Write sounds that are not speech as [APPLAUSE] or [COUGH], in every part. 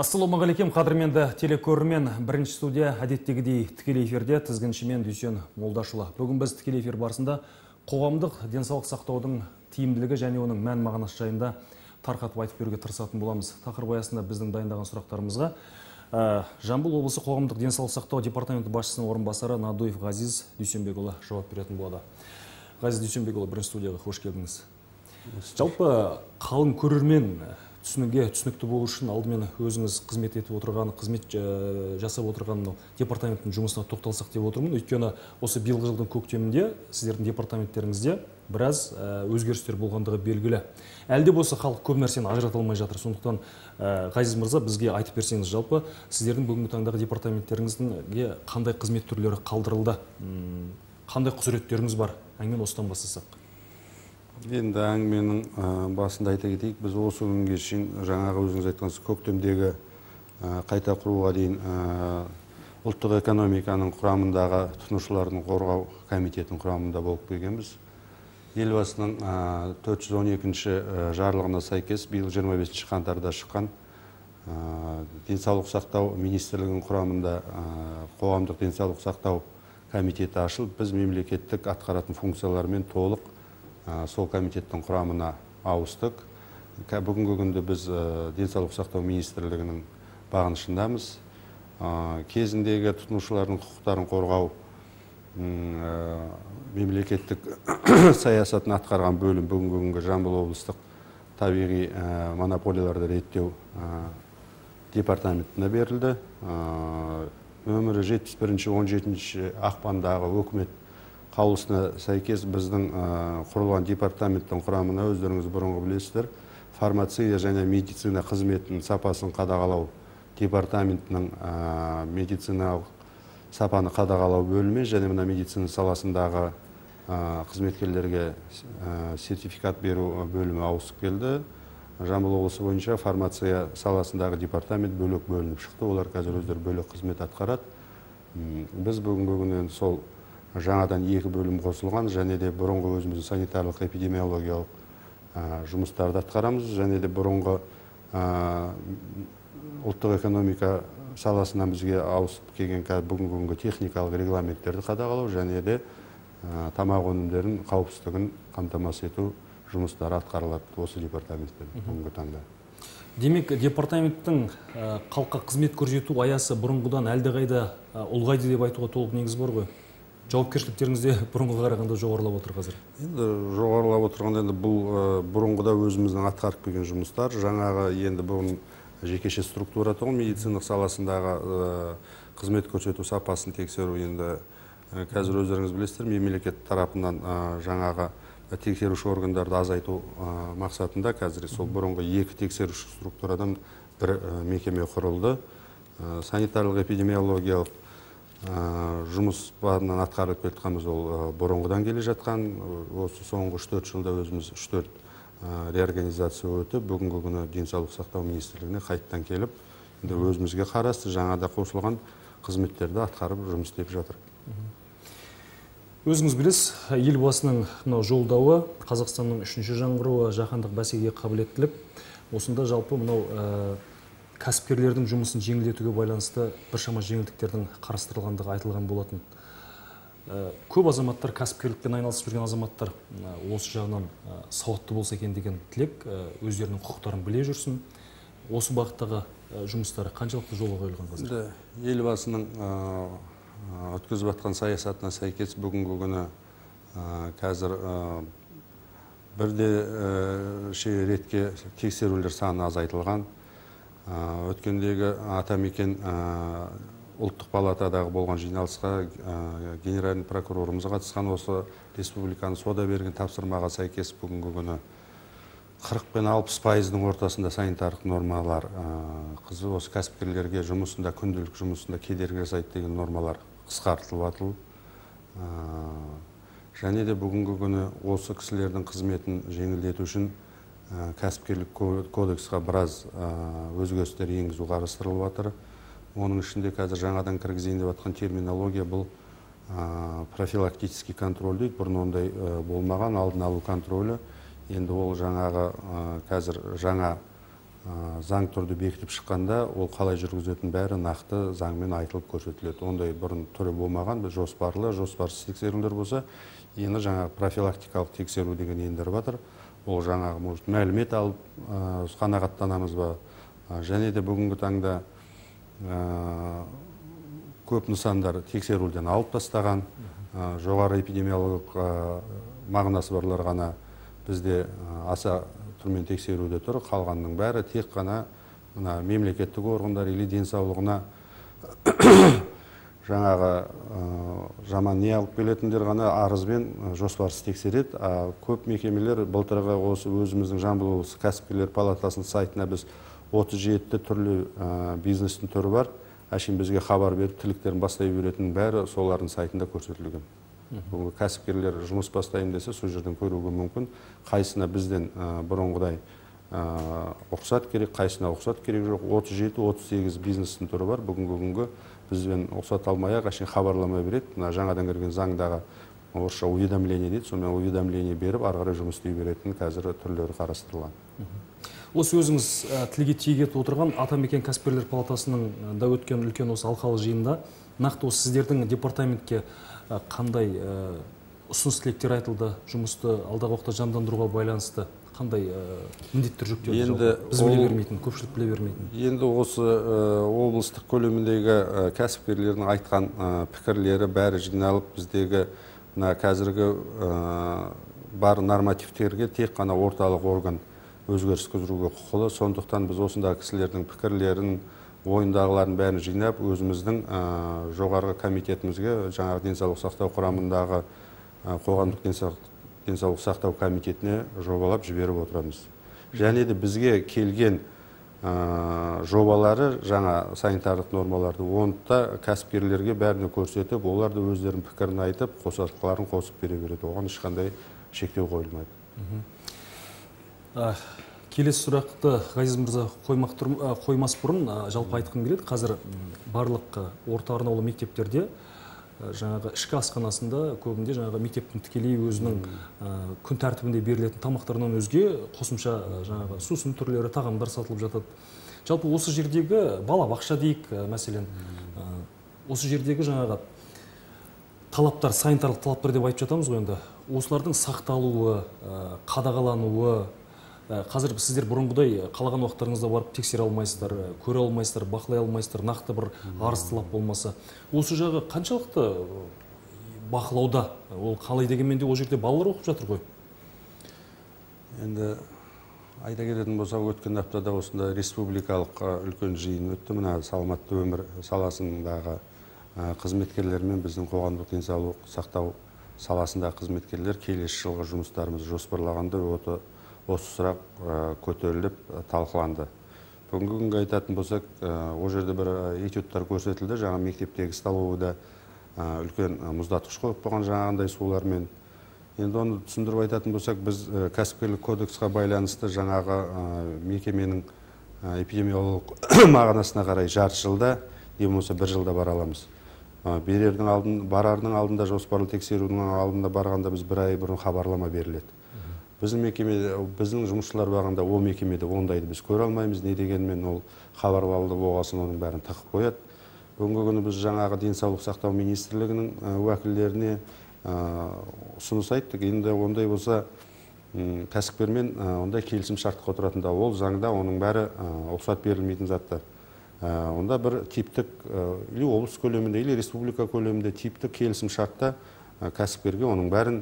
ассалаумағалейкум қадірменді телекөрермен. Бірінші студия әдеттегідей тікелей эфирде тізгіншімен дүйсен молдашұлы. Бүгін біз тікелей эфир барысында қоғамдық денсаулық сақтаудың тиімділігі және оның мән мағынасы жайында тарқатып айтып беруге тырысатын боламыз. Тақырып аясында біздің дайындаған сұрақтарымызға ә, жамбыл облысы қоғамдық денсаулық сақтау департаменті басшысының орынбасары надуев ғазиз дүйсенбекұлы жауап беретін болады. Ғазиз дүйсенбекұлы бірінші студияға қош келдіңіз. Жалпы қалың көрермен түсінуге түсінікті болу үшін алдымен өзіңіз қызмет етіп отырған қызмет жасап отырған департаменттің жұмысына тоқталсақ деп отырмын. Өйткені осы биылғы жылдың көктемінде сіздердің департаменттеріңізде біраз өзгерістер болғандығы белгілі. Әлде болса халық көп нәрсені ажырата алмай жатыр. Сондықтан ғазиз мырза бізге айтып берсеңіз жалпы сіздердің бүгінгі таңдағы департаменттеріңізге қандай қызмет түрлері қалдырылды? Қандай құзыреттеріңіз бар? Әңгімені осыдан бастасақ. Енді әңгіменің басында айта кетейік біз осы күнге шейін жаңағы өзіңіз айтқансыз көктемдегі қайта құруға дейін ұлттық экономиканың құрамындағы тұтынушылардың қорғау комитетінің құрамында болып келгенбіз. Елбасының төрт жүз он екінші жарлығына сәйкес биыл жиырма бесінші қаңтарда шыққан денсаулық сақтау министрлігінің құрамында қоғамдық денсаулық сақтау комитеті ашылып біз мемлекеттік атқаратын функциялармен толық сол комитеттің құрамына ауыстық. Бүгінгі күнде біз денсаулық сақтау министрлігінің бағынышындамыз. Кезіндегі тұтынушылардың құқықтарын қорғау мемлекеттік [COUGHS] саясатын атқарған бөлім бүгінгі күнгі жамбыл облыстық табиғи монополияларды реттеу департаментіне берілді. Нөмірі жетпіс бірінші он жетінші ақпандағы өкімет қаулысына сәйкес біздің құрылған департаменттің құрамына өздеріңіз бұрынғы білесіздер фармация және медицина қызметінің сапасын қадағалау департаментінің медициналық сапаны қадағалау бөлімі және мына медицина саласындағы қызметкерлерге сертификат беру бөлімі ауысып келді. Жамбыл облысы бойынша фармация саласындағы департамент бөлек бөлініп шықты. Олар қазір өздері бөлек қызмет атқарады. Біз бүгінгі күні сол жаңадан екі бөлім қосылған және де бұрынғы өзіміздің санитарлық эпидемиологиялық жұмыстарды атқарамыз және де бұрынғы ұлттық экономика саласынан бізге ауысып келген бүгінгі күнгі техникалық регламенттерді қадағалау және де тамақ өнімдерінің қауіпсіздігін қамтамасыз ету жұмыстары атқарылады осы департаментте бүгінгі таңда. Демек департаменттің халыққа қызмет көрсету аясы бұрынғыдан әлдеқайда ұлғайды деп айтуға толық негіз бар ғой. Жауапкершіліктеріңіз де бұрынғыға қарағанда жоғарылап отыр қазір. Енді жоғарылап отырғанда енді бұл бұрынғыда өзіміздің атқарып келген жұмыстар жаңағы енді бұрын жекеше структура тұғын медициналық саласындағы қызмет көрсету сапасын тексеру енді қазір өздеріңіз білесіздер мемлекет тарапынан жаңағы тексеруші органдарды азайту мақсатында қазір сол бұрынғы екі тексеруші структурадан бір мекеме құрылды. Санитарлық эпидемиологиялық жұмыс бабынан атқарылып келе жатқанымыз ол бұрынғыдан келе жатқан. Осы соңғы үш төрт жылда өзіміз үш төрт реорганизация өтіп бүгінгі күні денсаулық сақтау министрлігіне қайтадан келіп енді өзімізге қарасты жаңада қосылған қызметтерді атқарып жұмыс істеп жатыр. Өзіңіз білесіз елбасының мынау жолдауы қазақстанның үшінші жаңғыруы жаһандық бәсекеге қабілеттілік. Осында жалпы мынау кәсіпкерлердің жұмысын жеңілдетуге байланысты біршама жеңілдіктердің қарастырылғандығы айтылған болатын. Көп азаматтар кәсіпкерлікпен айналысып жүрген азаматтар осы жағынан сауатты болса екен деген тілек өздерінің құқықтарын біле жүрсін. Осы бағыттағы жұмыстары қаншалықты жолға қойылған қазір? Елбасының өткізіп жатқан саясатына сәйкес бүгінгі күні қазір бірде ретке тексерулер саны азайтылған. Өткендегі атамекен ұлттық палатадағы болған жиналысқа генеральный прокурорымыз қатысқан. Осы республиканың сода берген тапсырмаға сәйкес бүгінгі күні қырық пен алпыс пайыздың ортасында санитарлық нормалар қызы осы кәсіпкерлерге жұмысында күнделік жұмысында кедергі жасайды деген нормалар қысқартылып және де бүгінгі күні осы кісілердің қызметін жеңілдету үшін кәсіпкерлік кодексқа біраз өзгерістер енгізу қарастырылып жатыр оның ішінде қазір жаңадан кіргізейін деп жатқан терминология бұл профилактический контроль дейді. Бұрын ондай болмаған. Алдын алу контролі. Енді ол жаңағы қазір жаңа заң түрде бекітіп шыққанда ол қалай жүргізетіні бәрі нақты заңмен айтылып көрсетіледі. Ондай бұрын түрі болмаған. Біз жоспарлы жоспарсыз тексерулер болса енді жаңағы профилактикалық тексеру деген ендіріп жатыр ол жаңағы может мәлімет алып қанағаттанамыз ба? Және де бүгінгі таңда көп нысандар тексеруден алып тастаған жоғары эпидемиологиялық мағынасы барлар ғана бізде аса түрмен тексеруде тұр. Қалғанның бәрі тек қана мына мемлекеттік органдар или денсаулығына жаңағы жаман не алып келетіндер ғана арызбен жоспарсыз тексереді. А көп мекемелер былтырғы осы өзіміздің жамбыл облысы кәсіпкерлер палатасының сайтына біз 37 түрлі бизнестің түрі бар. Әшейін бізге хабар беріп тірліктерін бастай беретіннің бәрі солардың сайтында көрсетілген. Бүгінгі кәсіпкерлер жұмыс бастаймын десе сол жерден көруге мүмкін. Қайсына бізден бұрынғыдай рұқсат керек қайсына рұқсат керек жоқ. 37-38 бизнестің түрі бар. Бүгінгі күнгі бізбен рұқсат алмай ақ әшейін хабарлама береді. Мына жаңадан кірген заңдағы орысша уведомление дейді. Сонымен уведомление беріп ары қарай жұмыс істей беретін қазір түрлері қарастырылған. Осы өзіңіз тілге тиек етіп отырған атамекен кәсіпкерлер палатасының да өткен үлкен осы алқалы жиында нақты осы сіздердің департаментке қандай ұсыныс тілектер айтылды жұмысты алдағы уақытта жандандыруға байланысты? Қандай міндеттер жүктелді енді біз біле бермейтін көпшілік біле бермейтін. Енді осы облыстық көлеміндегі кәсіпкерлердің айтқан пікірлері бәрі жиналып біздегі мына қазіргі бар нормативтерге тек қана орталық орган өзгеріс кіргізуге құқылы. Сондықтан біз осындағы кісілердің пікірлерін ойындағылардың бәрін жинап өзіміздің жоғарғы комитетімізге жаңағы денсаулық сақтау құрамындағы қоғамдық денсаулық сақтау комитетіне жобалап жіберіп отырамыз. Және де бізге келген жобалары жаңа санитарлық нормаларды оны да кәсіпкерлерге бәріне көрсетіп олар да өздерінің пікірін айтып қосалқыларын қосып бере береді. Оған ешқандай шектеу қойылмайды. Келесі сұрақты ғазиз мырза қоймақ қоймас бұрын жалпы айтқым келеді. Қазір барлық орта арнаулы мектептерде жаңағы ішкі асханасында көбінде жаңағы мектептің тікелей өзінің күн тәртібінде берілетін тамақтарынан өзге қосымша жаңағы сусын түрлері тағамдар сатылып жатады. Жалпы осы жердегі балабақша дейік мәселен. Осы жердегі жаңағы талаптар санитарлық талаптар деп айтып жатамыз ғой енді. Осылардың сақталуы қадағалануы қазір сіздер бұрынғыдай қалаған уақыттарыңызда барып тексере алмайсыздар көре алмайсыздар бақылай алмайсыздар нақты бір арыз талап болмаса. Осы жағы қаншалықты бақылауда? Ол қалай дегенмен де ол жерде балалар оқып жатыр ғой. Енді айта кететін болсақ өткен аптада осында республикалық үлкен жиын өтті. Мына саламатты өмір саласындағы қызметкерлер мен біздің қоғамдық денсаулық сақтау саласындағы қызметкерлер келесі жылғы жұмыстарымызды жоспарлағанда осы сұрақ көтеріліп талқыланды. Бүгінгі күнге айтатын болсақ ол жерде бір этюдтар көрсетілді. Жаңа мектептегі столовыйда үлкен мұздатқыш қойып қойған жаңағындай сулармен. Енді оны түсіндіріп айтатын болсақ біз кәсіпкерлік кодексқа байланысты жаңағы мекеменің эпидемиологиялық [COUGHS] мағынасына қарай жарты жылда не болмаса бір жылда бара аламыз. Берердің алдын барардың алдында жоспарлы тексерудің алдында барғанда біз бір ай бұрын хабарлама беріледі. Біздің мекемеде біздің жұмысшылар бағында ол мекемеде ондайды біз көре алмаймыз. Не дегенмен ол хабарлауды болғасын оның бәрін тығып қояды. Бүгінгі күні біз жаңағы денсаулық сақтау министрлігінің уәкілдеріне ұсыныс айттық. Енді ондай болса кәсіпкермен ондай келісім шартқа отыратында ол заңда оның бәрі рұқсат берілмейтін заттар онда бір типтік или облыс көлемінде или республика көлемінде типтік келісім шартта кәсіпкерге оның бәрін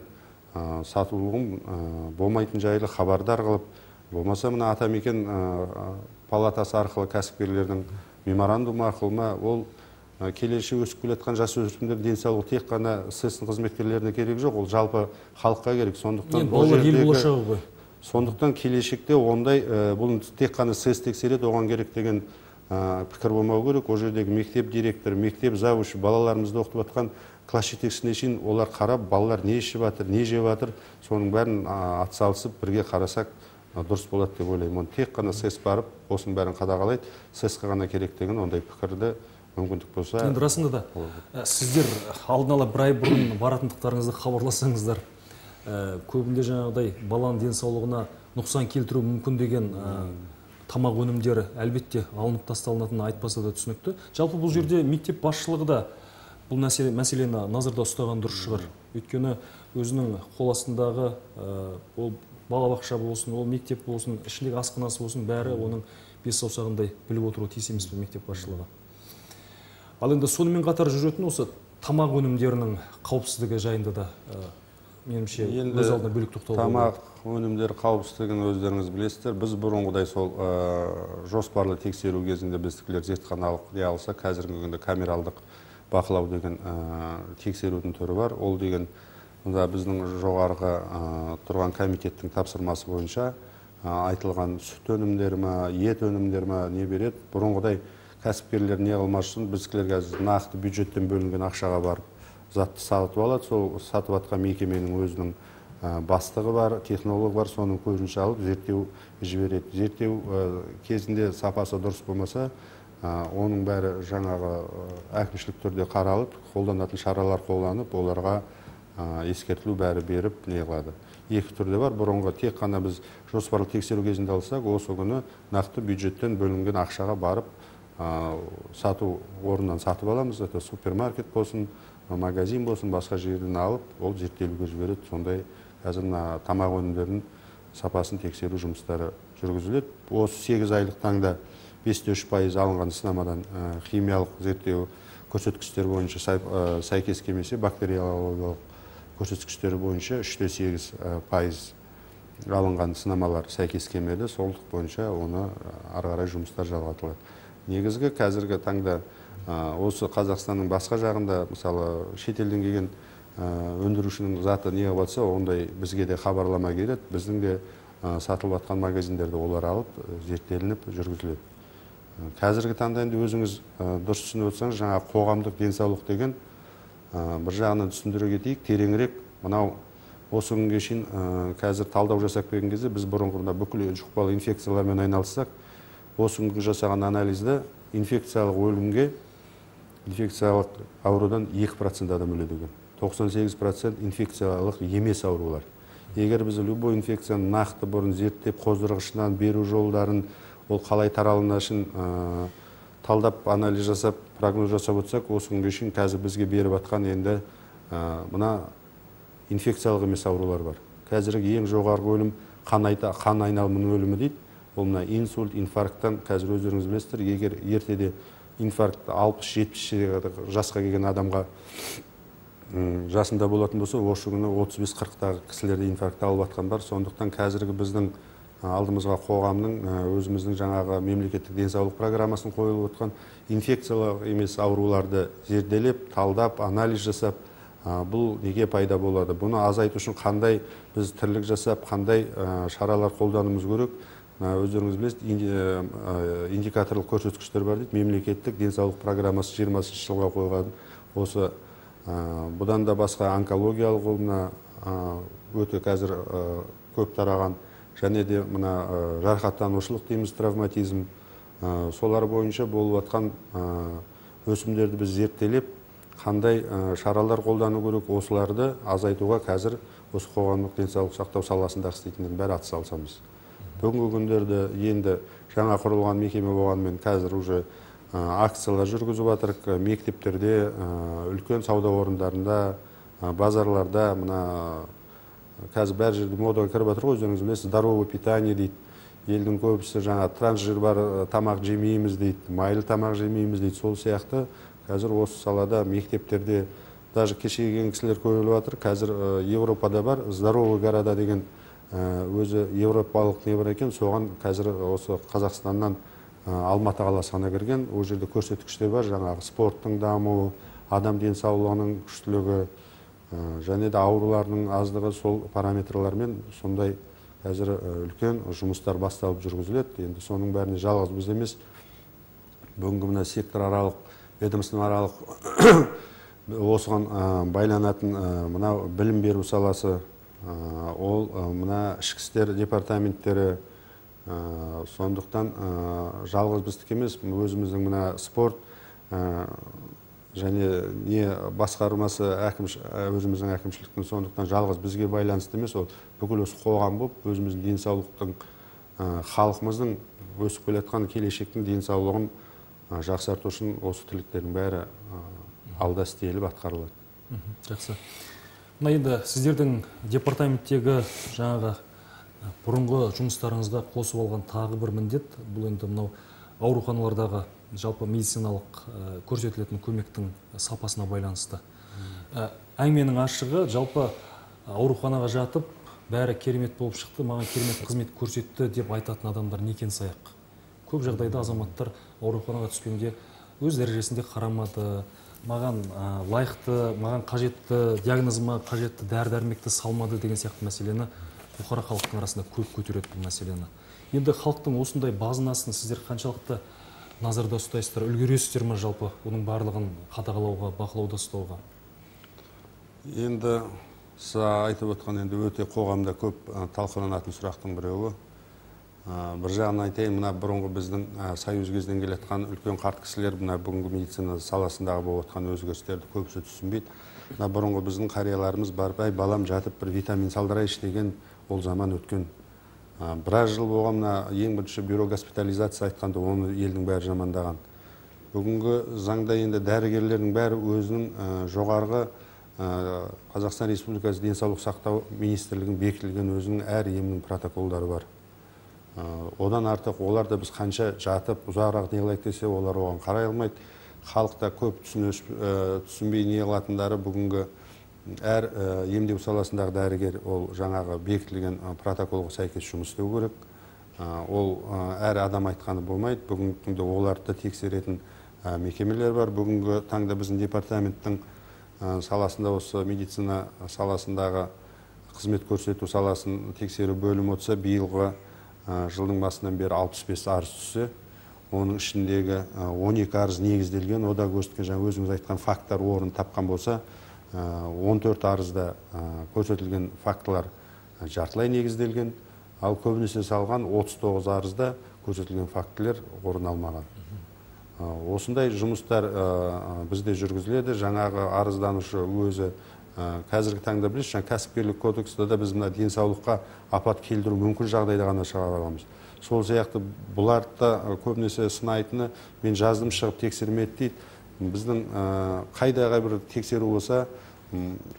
сатылуын болмайтын жайлы хабардар қылып болмаса мына атамекен палатасы арқылы кәсіпкерлердің меморандумы арқылы ма ол келешек өсіп келе жатқан жасөспірімдер денсаулығы тек қана сэс қызметкерлеріне керек жоқ ол жалпы халыққа керек. Сондықтан балалар ел болашағы ғой. сондықтан келешекте ондай бұл тек қана сэс тексереді оған керек деген пікір болмау керек. Ол жердегі мектеп директоры мектеп завучы балаларымызды оқытып жатқан класс жетекшісіне шейін олар қарап балалар не ішіп жатыр не жеп жатыр соның бәрін атсалысып бірге қарасақ дұрыс болады деп ойлаймын. Оны тек қана сэс барып осының бәрін қадағалайды сэсқа ғана керек деген ондай пікірді мүмкіндік болса енді расында да сіздер алдын ала бір ай бұрын баратындықтарыңызды хабарласаңыздар көбінде жаңағыдай баланың денсаулығына нұқсан келтіруі мүмкін деген тамақ өнімдері әлбетте алынып тасталынатыны айтпаса да түсінікті. Жалпы бұл жерде мектеп басшылығы да бұл мәселе, мәселені назарда ұстаған дұрыс шығар. Өйткені өзінің қол астындағы ол балабақша болсын ол мектеп болсын ішіндегі асханасы болсын бәрі оның бес саусағындай біліп отыруы тиіс емес пе мектеп басшылығы? Ал енді сонымен қатар жүретін осы тамақ өнімдерінің қауіпсіздігі жайында да меніңше өз алдына бөлек тоқталу тамақ өнімдері қауіпсіздігін өздеріңіз білесіздер. Біз бұрынғыдай сол жоспарлы тексеру кезінде біздікілер зертханалық не алса қазіргі күнде камералдық бақылау деген тексерудің түрі бар. Ол деген мында біздің жоғарғы тұрған комитеттің тапсырмасы бойынша айтылған сүт өнімдері ма ет өнімдері ма не береді. Бұрынғыдай кәсіпкерлер не қылмас үшін біздікілер қазір нақты бюджеттен бөлінген ақшаға барып затты сатып алады. Сол сатып жатқан мекеменің өзінің бастығы бар технолог бар. Соның көзінше алып зерттеу жібереді. Зерттеу кезінде сапасы дұрыс болмаса оның бәрі жаңағы әкімшілік түрде қаралып қолданатын шаралар қолданып оларға ескертілу бәрі беріп не қылады екі түрде бар. Бұрынғы тек қана біз жоспарлы тексеру кезінде алсақ осы күні нақты бюджеттен бөлінген ақшаға барып сату орнынан сатып аламыз. Это супермаркет болсын магазин болсын басқа жерден алып ол зерттелуге жібереді. Сондай қазір мына тамақ өнімдерінің сапасын тексеру жұмыстары жүргізіледі. Осы сегіз айлық таңда бесте үш пайыз алынған сынамадан химиялық зерттеу көрсеткіштер бойынша сәйкес келмесе бактериологиялық көрсеткіштері бойынша үште сегіз пайыз алынған сынамалар сәйкес келмеді. Сондық бойынша оны ары қарай жұмыстар жалғатылады. Негізгі қазіргі таңда осы қазақстанның басқа жағында мысалы шетелден келген өндірушінің заты не жатса ондай бізге де хабарлама келеді. Біздің де сатылып жатқан магазиндерді олар алып зерттелініп жүргізіледі. Қазіргі таңда енді өзіңіз дұрыс түсініп отырсаңыз жаңа қоғамдық денсаулық деген бір жағынан түсіндіре кетейік. Тереңірек мынау осы күнге шейін қазір талдау жасап келген кезде біз бұрынғы мына бүкіл жұқпалы инфекциялармен айналыссақ осы күнгі жасаған анализде инфекциялық өлімге инфекциялық аурудан 2 процент адам өледі екен. 98 процент инфекциялық емес аурулар. Егер біз любой инфекцияны нақты бұрын зерттеп қоздырғышынан беру жолдарын ол қалай таралуына талдап анализ жасап прогноз жасап отырсақ осы күнге шейін қазір бізге беріп жатқан енді мына инфекциялық емес аурулар бар. Қазіргі ең жоғарғы өлім қан, айта, қан айналымының өлімі дейді. Ол мына инсульт инфаркттан қазір өздеріңіз білесіздер егер ертеде инфаркт алпыс жетпіс жасқа келген адамға жасында болатын болса осы күні отыз бес қырықтағы кісілерде инфаркт алып жатқан бар сондықтан қазіргі біздің алдымызға қоғамның өзіміздің жаңағы мемлекеттік денсаулық программасын қойылып отқан инфекциялық емес ауруларды зерделеп талдап анализ жасап бұл неге пайда болады? Бұны азайту үшін қандай біз тірлік жасап қандай шаралар қолдануымыз керек? Өздеріңіз білесіз индикаторлық көрсеткіштер бар дейді. Мемлекеттік денсаулық программасы жиырмасыншы жылға қойған осы бұдан да басқа онкологиялық мына өте қазір көп тараған және де мына жарақаттанушылық дейміз травматизм. Солар бойынша болып жатқан өсімдерді біз зерттелеп қандай шаралар қолдану керек осыларды азайтуға қазір осы қоғамдық денсаулық сақтау саласында істейтіндердің бәрі атсалысамыз. Бүгінгі күндерде енді жаңа құрылған мекеме болғанымен қазір уже акциялар жүргізіп жатырық мектептерде үлкен сауда орындарында базарларда мына қазір бәр жерде модаға кіріп жатыр ғой өздеріңіз білесіз здоровое питание дейді. Елдің көбісі жаңа трансжир бар тамақ жемейміз дейді майлы тамақ жемейміз дейді сол сияқты. Қазір осы салада мектептерде даже кеше келген кісілер көріліп жатыр қазір европада бар здоровый города деген өзі еуропалық не бар екен соған қазір осы қазақстаннан алматы қаласы ғана кірген. Ол жерде көрсеткіштер бар жаңағы спорттың дамуы адам денсаулығының күштілігі және де аурулардың аздығы сол параметрлармен сондай қазір үлкен жұмыстар басталып жүргізіледі. Енді соның бәріне жалғыз біз емес бүгінгі мына сектор аралық ведомствоаралық [COUGHS] осыған байланатын мынау білім беру саласы ол мына ішкі істер департаменттері сондықтан жалғыз біздікі емес өзіміздің мына спорт және не басқармасы әкімш өзіміздің әкімшіліктің сондықтан жалғыз бізге байланысты емес ол бүкіл осы қоғам болып өзіміздің денсаулықтың халқымыздың өсіп келе жатқан келешектің денсаулығын жақсарту үшін осы тірліктердің бәрі алда істеліп атқарылады. Жақсы. Мына енді сіздердің департаменттегі жаңағы бұрынғы жұмыстарыңызға қосып алған тағы бір міндет бұл енді мынау ауруханалардағы жалпы медициналық көрсетілетін көмектің сапасына байланысты. Әңгіменің ашығы жалпы ауруханаға жатып бәрі керемет болып шықты маған керемет қызмет көрсетті деп айтатын адамдар некен саяқ. Көп жағдайда азаматтар ауруханаға түскенде өз дәрежесінде қарамады маған лайықты маған қажетті диагнозыма қажетті дәрі дәрмекті салмады деген сияқты мәселені бұқара халықтың арасында көп көтереді бұл мәселені. Енді халықтың осындай базынасын сіздер қаншалықты назарда ұстайсыздар үлгересіздер ма жалпы оның барлығын қадағалауға бақылауда ұстауға? Енді сіз айтып отқан енді өте қоғамда көп талқыланатын сұрақтың біреуі. Бір жағынан айтайын мына бұрынғы біздің союз кезінен келе жатқан үлкен қарт кісілер мына бүгінгі медицина саласындағы болып жатқан өзгерістерді көбісі түсінбейді. Мына бұрынғы біздің қарияларымыз барып әй балам жатып бір витамин салдырайыншы деген ол заман өткен. Біраз жыл болған мына ең бірінші бюро госпитализация айтқанда оны елдің бәрі жамандаған. Бүгінгі заңда енді дәрігерлердің бәрі өзінің жоғарғы қазақстан республикасы денсаулық сақтау министрлігінің бекітілген өзінің әр емнің протоколдары бар. Одан артық олар да біз қанша жатып ұзағырақ неғылайық десе олар оған қарай алмайды. Халықта көп түсінбей не қылатындары бүгінгі әр емдеу саласындағы дәрігер ол жаңағы бекітілген протоколға сәйкес жұмыс істеу керек. Ол әр адам айтқаны болмайды. Бүгінгі күнде оларды тексеретін мекемелер бар. Бүгінгі таңда біздің департаменттің саласында осы медицина саласындағы қызмет көрсету саласын тексеру бөлімі отырса биылғы жылдың басынан бері 65 арыз түссе оның ішіндегі 12 арыз негізделген ода көрсеткен жаңа өзіңіз айтқан факттар орын тапқан болса 14 арызда көрсетілген фактылар жартылай негізделген. Ал көбінесе салған 39 арызда көрсетілген фактілер орын алмаған. Осындай жұмыстар бізде жүргізіледі. Жаңағы арызданушы өзі қазіргі таңда білесіз жаңа кәсіпкерлік кодексте да біз мына денсаулыққа апат келтіру мүмкін жағдайда ғана шығара аламыз. Сол сияқты бұларды көбінесе сынайтыны мен жаздым шығып тексермеді дейді. Біздің қайдағы бір тексеру болса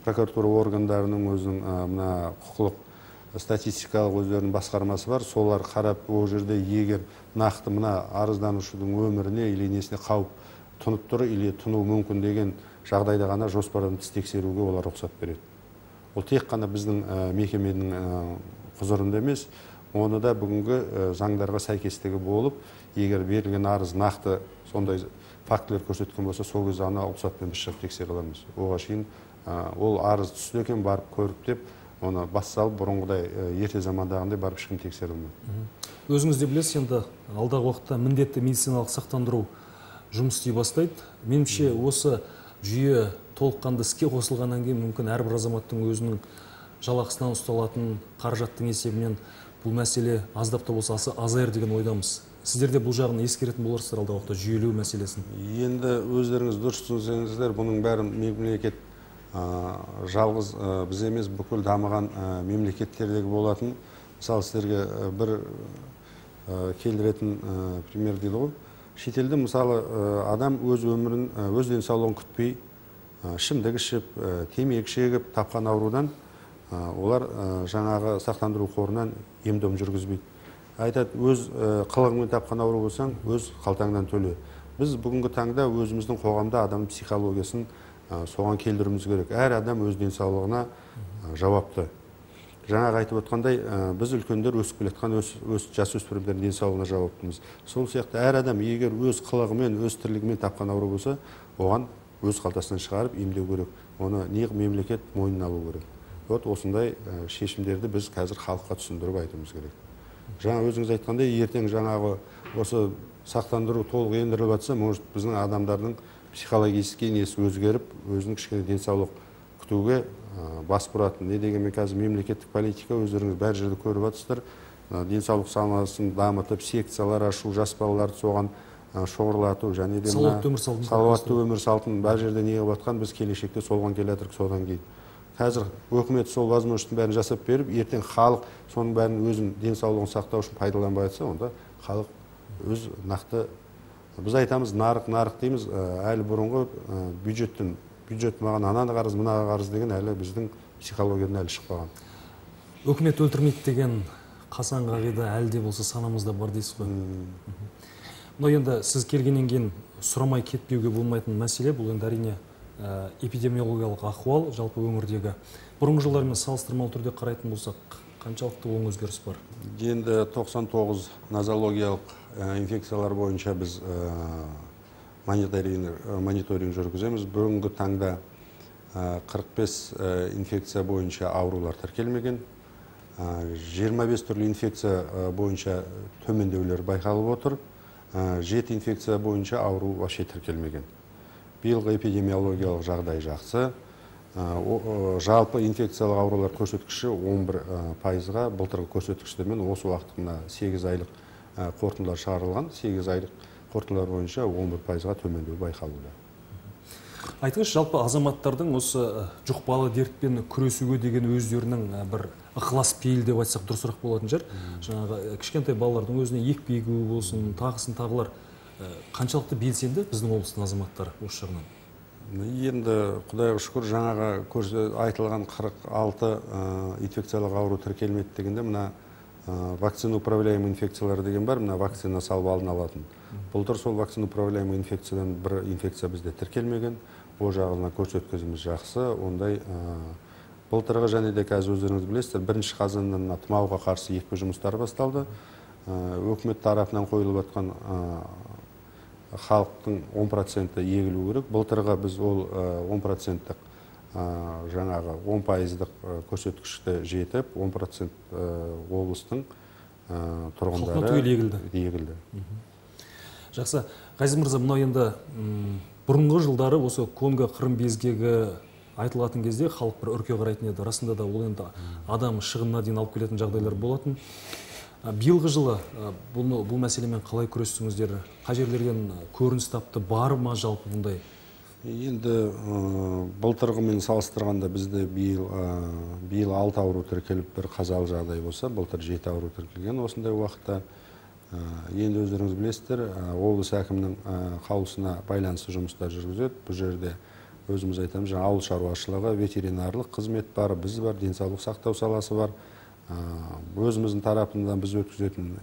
прокуратура органдарының өзінің мына құқылық статистикалық өздерінің басқармасы бар. Солар қарап ол жерде егер нақты мына арызданушының өміріне или несіне қауіп тұнып тұр или тұнуы мүмкін деген жағдайда ғана жоспардан тыс тексеруге олар рұқсат береді. Ол тек қана біздің мекеменің құзырында емес оны да бүгінгі заңдарға сәйкестігі болып егер берілген арыз нақты сондай фактілер көрсеткен болса сол кезде ғана рұқсатпен біз шығып тексере аламыз. Оған шейін ол арыз түсті екен барып көріп деп оны бас салып бұрынғыдай ерте замандағындай барып ешкім тексере алмайды өзіңіз де білесіз енді алдағы уақытта міндетті медициналық сақтандыру жұмыс істей бастайды. Меніңше осы жүйе толыққанды іске қосылғаннан кейін мүмкін әрбір азаматтың өзінің жалақысынан ұсталатын қаражаттың есебінен бұл мәселе аздап та болса азаяр деген ойдамыз. Сіздер де бұл жағын ескеретін боларсыздар алдағы уақытта жүйелеу мәселесін. Енді өздеріңіз дұрыс түсінсеңіздер бұның бәрін мемлекет жалғыз біз емес бүкіл дамыған мемлекеттердегі болатын. Мысалы сіздерге бір келтіретін пример дейді ғой. Шетелде мысалы адам өз өмірін өз денсаулығын күтпей ішімдік ішіп темекі шегіп тапқан аурудан олар жаңағы сақтандыру қорынан ем дом жүргізбейді. Айтады өз қылығыңмен тапқан ауру болсаң өз қалтаңнан төле біз бүгінгі таңда өзіміздің қоғамда адамның психологиясын соған келтіруіміз керек. Әр адам өз денсаулығына жауапты. Жаңағы айтып отқандай біз үлкендер өсіп келе жатқан өс, өс жасөспірімдердің денсаулығына жауаптымыз. Сол сияқты әр адам егер өз қылығымен өз тірлігімен тапқан ауру болса оған өз қалтасынан шығарып емдеу керек. Оны не мемлекет мойнына алу керек. Вот осындай шешімдерді біз қазір халыққа түсіндіріп айтуымыз керек. Жаңа өзіңіз айтқандай ертең жаңағы осы сақтандыру толық ендіріліп жатса может біздің адамдардың психологический несі өзгеріп өзінің кішкене денсаулық күтуге бас бұратын. Не дегенмен қазір мемлекеттік политика өздеріңіз бәр жерде көріп жатырсыздар денсаулық саласын дамытып секциялар ашу жас балаларды соған шоғырлату және де салауатты өмір салтын салауатты өмір салтын бар жерде не қылып жатқан біз келешекте соған келе жатырмық содан кейін. Қазір өкімет сол возможностьтың бәрін жасап беріп ертең халық соның бәрін өзінің денсаулығын сақтау үшін пайдаланбай жатса онда халық өз нақты біз айтамыз нарық нарық дейміз. Әлі бұрынғы бюджеттен бюджет маған ананы қарыз мынаны қарыз деген әлі біздің психологиядан әлі шықпаған. Үкімет өлтірмейді деген қасаң қағида әлі де болса санамызда бар дейсіз ғой. Мынау енді сіз келгеннен кейін сұрамай кетпеуге болмайтын мәселе бұл. Енді әрине эпидемиологиялық ахуал жалпы өңірдегі бұрынғы жылдармен салыстырмалы түрде қарайтын болсақ қаншалықты оң өзгеріс бар? Енді 99 нозологиялық инфекциялар бойынша біз мониторинг жүргіземіз. Бүгінгі таңда 45 инфекция бойынша аурулар тіркелмеген. 25 түрлі инфекция бойынша төмендеулер байқалып отыр. Жеті инфекция бойынша ауру вообще тіркелмеген. Биылғы эпидемиологиялық жағдай жақсы. Жалпы инфекциялық аурулар көрсеткіші 11 пайызға. Былтырғы көрсеткіштермен осы уақыт мына сегіз айлық қорытындылар шығарылған. Сегіз айлық қорытындылар бойынша 11 пайызға төмендеу байқалуда. Айтыңызшы жалпы азаматтардың осы жұқпалы дертпен күресуге деген өздерінің бір ықылас пейіл деп айтсақ дұрысырақ болатын шығар. Жаңағы кішкентай балалардың өзіне екпе егу болсын тағысын тағылар. Қаншалықты белсенді біздің облыстың азаматтары осы жағынан? Енді құдайға шүкір жаңағы айтылған 46 инфекциялық ауру тіркелмеді дегенде мына вакцина управляемый инфекциялар деген бар мына вакцина салып алдын алатын. Былтыр сол вакцина управляемый инфекциядан бір инфекция бізде тіркелмеген. Ол жағына көрсеткішіміз жақсы. Ондай былтырғы және де қазір өздеріңіз білесіздер бірінші қазаннан мына тұмауға қарсы екпе жұмыстары басталды. Өкімет тарапынан қойылып жатқан халықтың он проценті егілу керек. Былтырғы біз ол он проценттік жаңағы он пайыздық көрсеткішті жетіп он процент облыстың тұрғындары егілді. егілді. Жақсы. Ғазиз мырза мынау енді бұрынғы жылдары осы конго қырым безгегі айтылатын кезде халық бір үрке қарайтын еді. Расында да ол енді адам шығынына дейін алып келетін жағдайлар болатын. Биылғы жылы бұл, бұл мәселемен қалай күрестіңіздер? Қай жерлерден көрініс тапты? Бар ма жалпы бұндай? Енді былтырғымен салыстырғанда бізде биыл биыл алты ауру тіркеліп бір қазалы жағдай болса былтыр жеті ауру тіркелген осындай уақытта. Енді өздеріңіз білесіздер облыс әкімінің қаулысына байланысты жұмыстар жүргізеді. Бұл жерде өзіміз айтамыз жаңа ауыл шаруашылығы ветеринарлық қызмет бар біз бар денсаулық сақтау саласы бар. Өзіміздің тарапынан біз өткізетін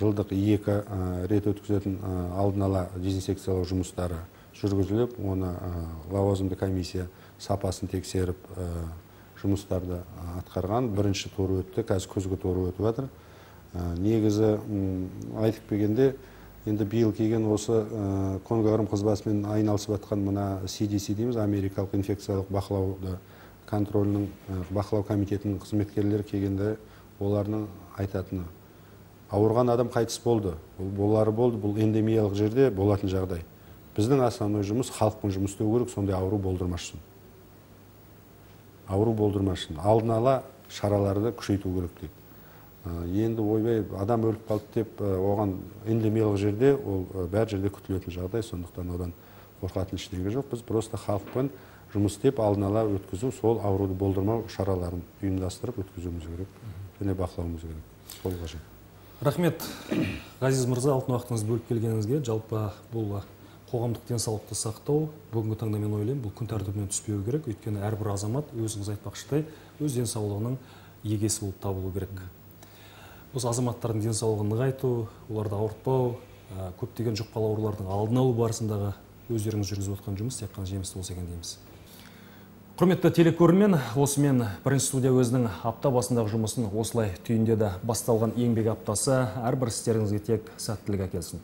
жылдық екі рет өткізетін алдын ала дезинсекциялау жұмыстары жүргізіліп оны лауазымды комиссия сапасын тексеріп жұмыстарды атқарған. Бірінші туры өтті қазір күзгі туры өтіп жатыр. Негізі айтып келгенде енді биыл келген осы конго қырым қызбасымен айналысып жатқан мына cdc дейміз америкалық инфекциялық бақылауды контролінің бақылау комитетінің қызметкерлері келгенде олардың айтатыны ауырған адам қайтыс болды. Болары болды. Бұл эндемиялық жерде болатын жағдай. Біздің основной жұмыс халықпен жұмыс істеу керек сондай ауру болдырмас үшін ауру болдырмас үшін алдын ала шараларды күшейту керек дейді. Енді ойбай адам өліп қалды деп оған эндемиялық жерде ол бәр жерде күтілетін жағдай. Сондықтан одан қорқатын ештеңе жоқ. Біз просто халықпен жұмыс істеп алдын ала өткізу сол ауруды болдырмау шараларын ұйымдастырып өткізуіміз керек және бақылауымыз керек. Сол қажет. Рахмет. Ғазиз мырза алтын уақытыңызды бөліп келгеніңізге жалпы бұл қоғамдық денсаулықты сақтау бүгінгі таңда мен ойлаймын бұл күн тәртібінен түспеуі керек. Өйткені әрбір азамат өзіңіз айтпақшыдай өз денсаулығының егесі болып табылу керек. Осы азаматтардың денсаулығын нығайту оларды ауыртпау көптеген жұқпалы аурулардың алдын алу барысындағы өздеріңіз жүргізіп отқан жұмыс тек қана жемісті болса екен дейміз. Құрметті телекөрермен осымен бірінші студия өзінің апта басындағы жұмысын осылай түйіндеді. Басталған еңбек аптасы әрбір істеріңізге тек сәттілік әкелсін.